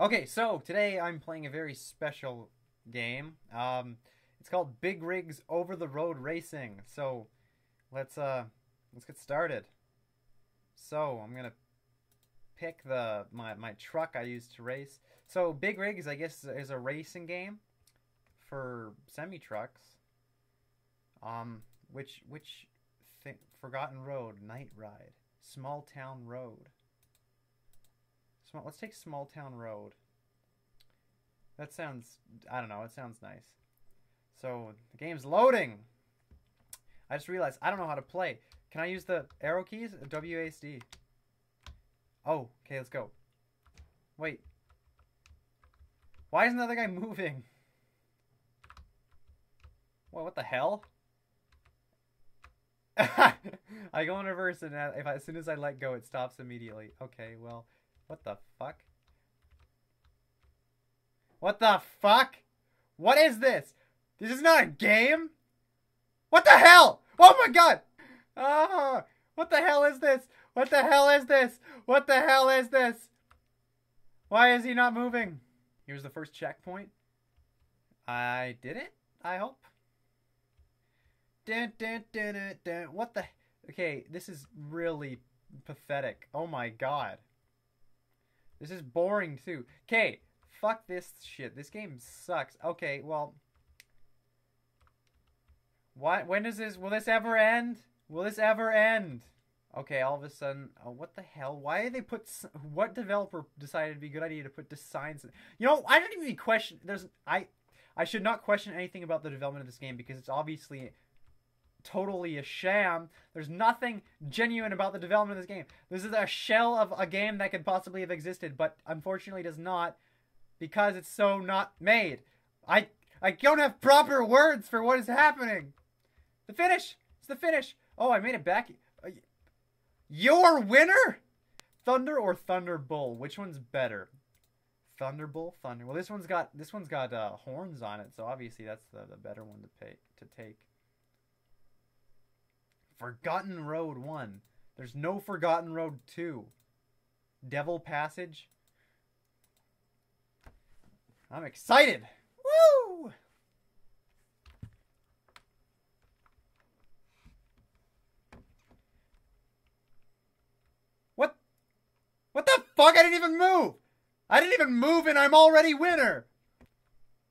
Okay, so today I'm playing a very special game. Um, it's called Big Rigs Over the Road Racing. So let's uh let's get started. So I'm gonna pick the my my truck I use to race. So Big Rigs, I guess, is a racing game for semi trucks. Um, which which thing? Forgotten Road, Night Ride, Small Town Road. Small, let's take Small Town Road. That sounds, I don't know, it sounds nice. So, the game's loading! I just realized I don't know how to play. Can I use the arrow keys? WASD. Oh, okay, let's go. Wait. Why isn't the other guy moving? What, what the hell? I go in reverse and uh, if I, as soon as I let go, it stops immediately. Okay, well... What the fuck? What the fuck? What is this? This is not a game? What the hell? Oh my god! Ah! What the hell is this? What the hell is this? What the hell is this? Why is he not moving? Here's the first checkpoint. I did it, I hope. Dun, dun, dun, dun, dun. What the... Okay, this is really pathetic. Oh my god. This is boring too. Okay, fuck this shit. This game sucks. Okay, well. What? When does this? Will this ever end? Will this ever end? Okay, all of a sudden, oh, what the hell? Why did they put? What developer decided it'd be a good idea to put the signs? You know, I didn't even question. There's I, I should not question anything about the development of this game because it's obviously totally a sham. There's nothing genuine about the development of this game. This is a shell of a game that could possibly have existed, but unfortunately does not because it's so not made. I I don't have proper words for what is happening. The finish. It's the finish. Oh, I made it back. Your winner? Thunder or Thunderbull? Which one's better? Thunderbull, Thunder. Well, this one's got this one's got uh, horns on it, so obviously that's the, the better one to pay to take. Forgotten Road 1. There's no Forgotten Road 2. Devil Passage. I'm excited. Woo! What? What the fuck? I didn't even move. I didn't even move and I'm already winner.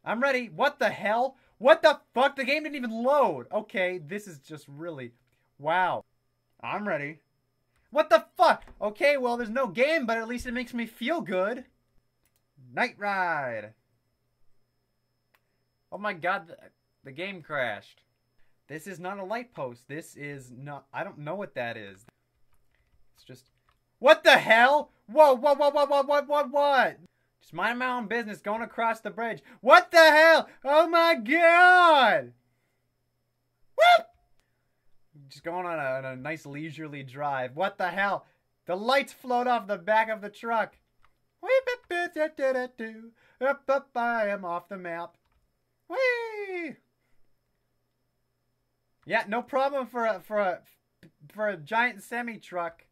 I'm ready. What the hell? What the fuck? The game didn't even load. Okay, this is just really Wow. I'm ready. What the fuck? Okay, well, there's no game, but at least it makes me feel good. Night Ride. Oh my god, the, the game crashed. This is not a light post. This is not. I don't know what that is. It's just. What the hell? Whoa, whoa, whoa, whoa, whoa, what, what, what? Just mind my own business going across the bridge. What the hell? Oh my god! Just going on a, on a nice leisurely drive. What the hell? The lights float off the back of the truck. Up, up, I am off the map. Whee! Yeah, no problem for a for a for a giant semi truck.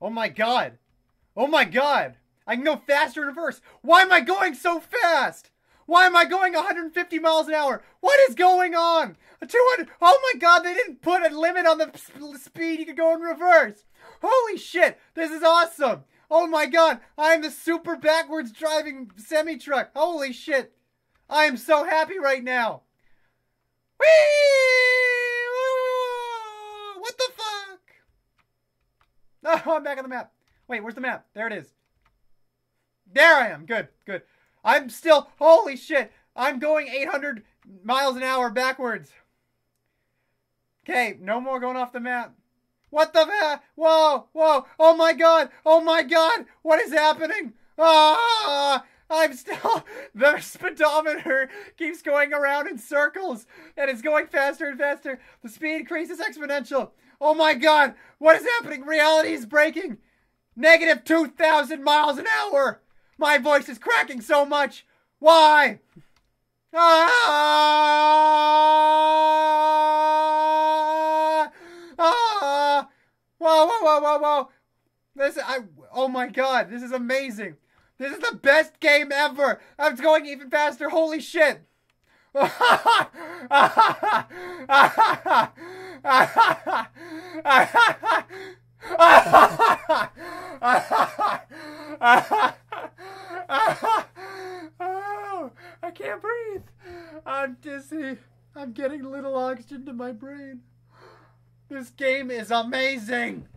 Oh my god! Oh my god! I can go faster in reverse. Why am I going so fast? Why am I going 150 miles an hour? What is going on? 200. Oh my god, they didn't put a limit on the speed you could go in reverse. Holy shit, this is awesome. Oh my god, I am the super backwards driving semi truck. Holy shit. I am so happy right now. Whee! What the fuck? Oh, I'm back on the map. Wait, where's the map? There it is. There I am. Good, good. I'm still, holy shit, I'm going 800 miles an hour backwards. Okay, no more going off the map. What the fuck? Whoa, whoa, oh my god, oh my god, what is happening? Ah, I'm still, the speedometer keeps going around in circles and it's going faster and faster. The speed increases exponential. Oh my god, what is happening? Reality is breaking. Negative 2,000 miles an hour. My voice is cracking so much. Why? Ah! Ah! Whoa, whoa, whoa, whoa, whoa! This, I, oh my god, this is amazing! This is the best game ever! I'm going even faster, holy shit! oh, I can't breathe. I'm dizzy. I'm getting little oxygen to my brain. This game is amazing.